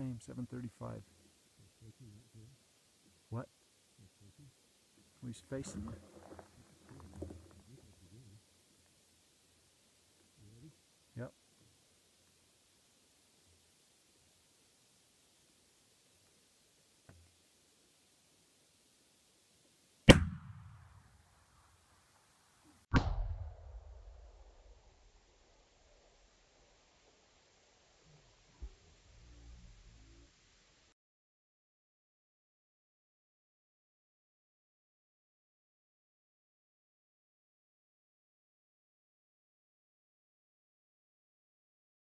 same, 735. What? Well, he's facing you.